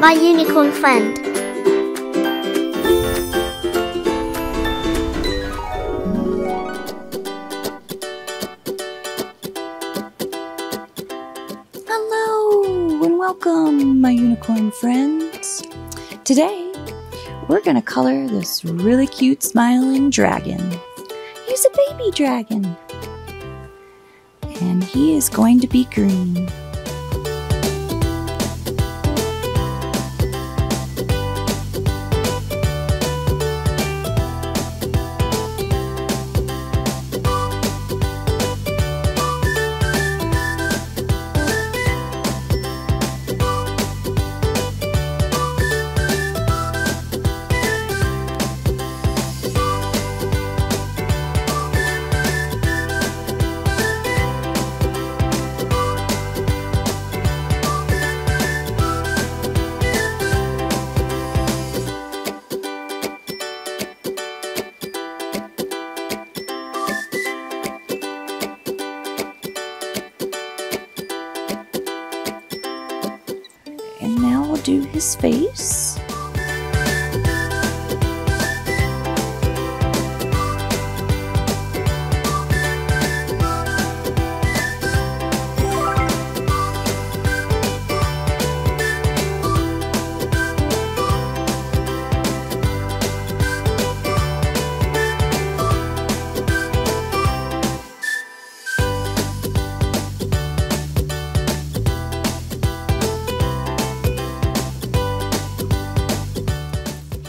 my unicorn friend. Hello and welcome, my unicorn friends. Today, we're gonna color this really cute smiling dragon. He's a baby dragon. And he is going to be green. Do his face.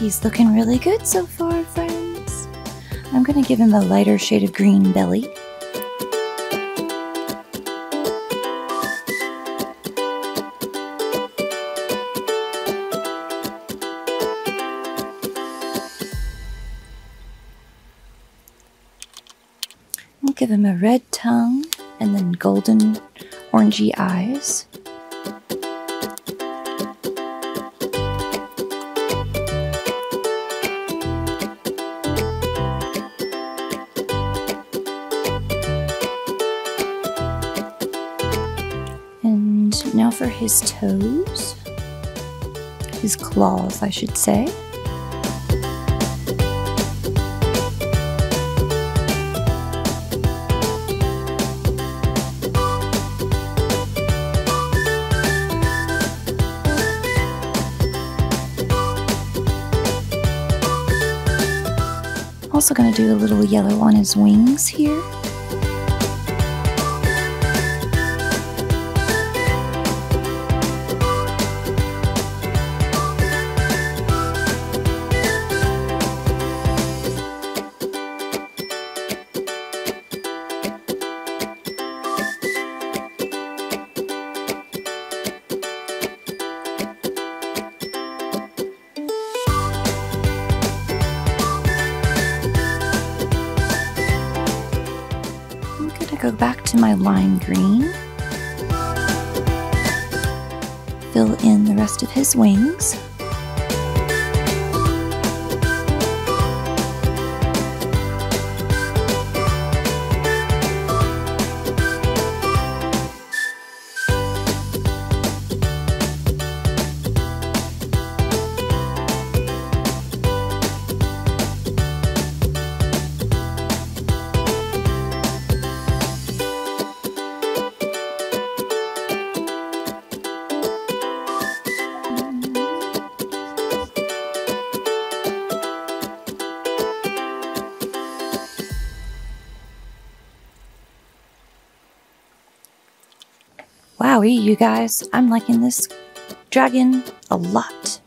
He's looking really good so far, friends. I'm gonna give him a lighter shade of green belly. We'll give him a red tongue and then golden orangey eyes. Now for his toes. His claws, I should say. Also going to do a little yellow on his wings here. Go back to my lime green. Fill in the rest of his wings. Wowie, you guys, I'm liking this dragon a lot.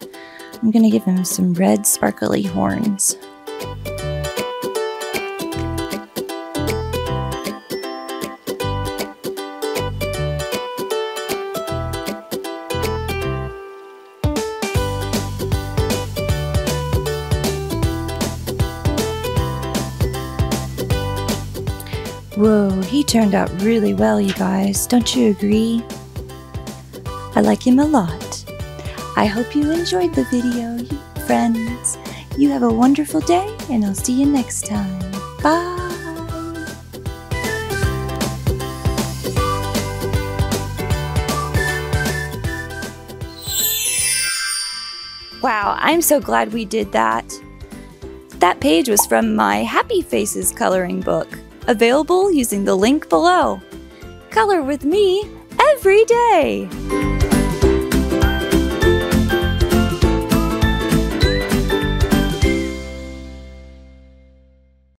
I'm gonna give him some red sparkly horns. Whoa, he turned out really well, you guys. Don't you agree? I like him a lot. I hope you enjoyed the video, friends. You have a wonderful day, and I'll see you next time. Bye. Wow, I'm so glad we did that. That page was from my Happy Faces coloring book, available using the link below. Color with me every day!